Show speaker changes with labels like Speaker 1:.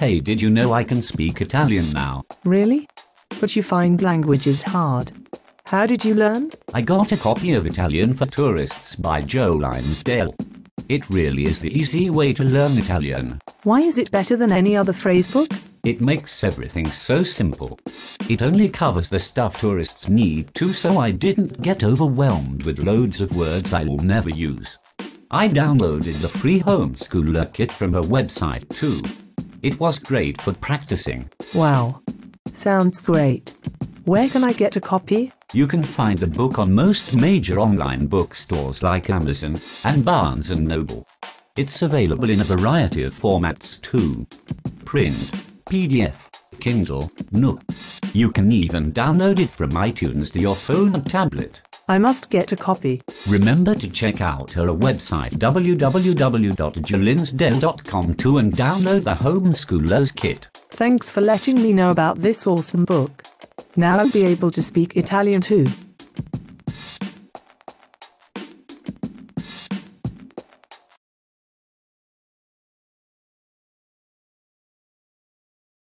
Speaker 1: Hey, did you know I can speak Italian now?
Speaker 2: Really? But you find languages hard. How did you learn?
Speaker 1: I got a copy of Italian for Tourists by Jo Linsdell. It really is the easy way to learn Italian.
Speaker 2: Why is it better than any other phrase book?
Speaker 1: It makes everything so simple. It only covers the stuff tourists need to, so I didn't get overwhelmed with loads of words I will never use. I downloaded the free homeschooler kit from her website too. It was great for practicing.
Speaker 2: Wow. Sounds great. Where can I get a copy?
Speaker 1: You can find the book on most major online bookstores like Amazon and Barnes & Noble. It's available in a variety of formats too. Print, PDF, Kindle, Nook. You can even download it from iTunes to your phone or tablet.
Speaker 2: I must get a copy.
Speaker 1: Remember to check out her website www.JoLinsdell.com too and download the Homeschoolers Kit.
Speaker 2: Thanks for letting me know about this awesome book. Now I'll be able to speak Italian too.